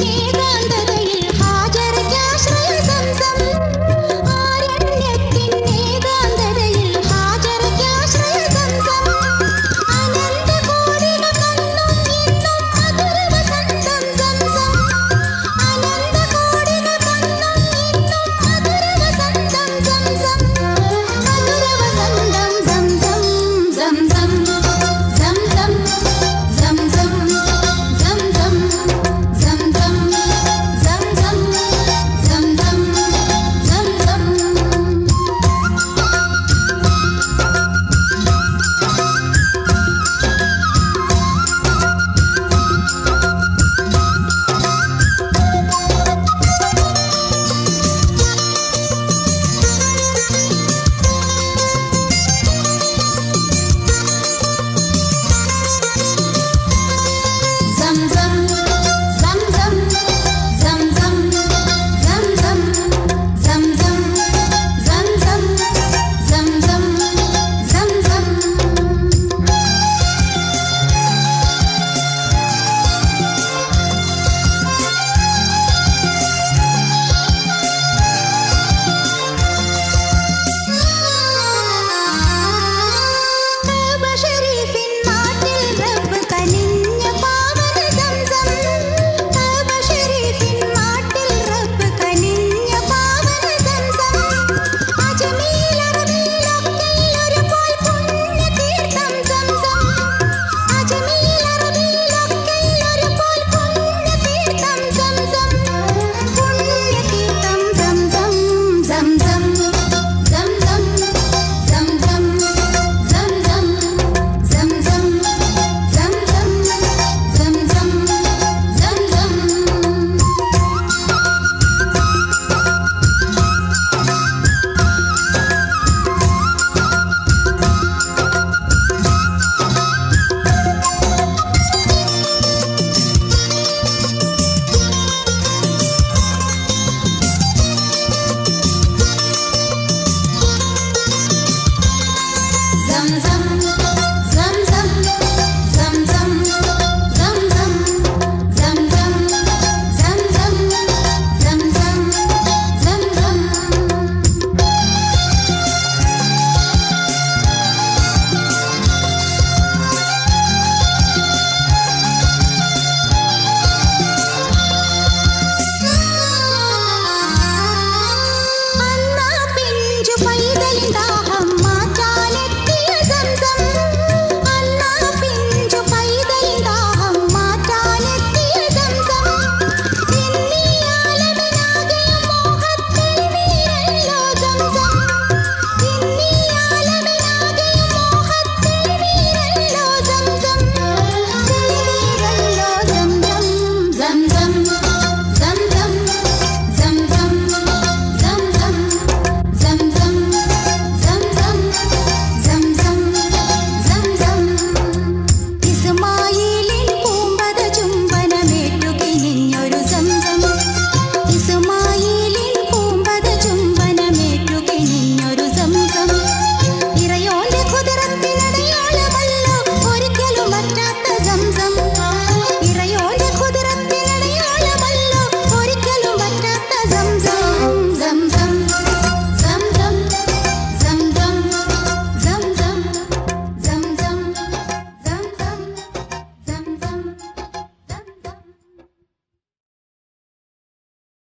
ಶ್ರೀಗಂಧದ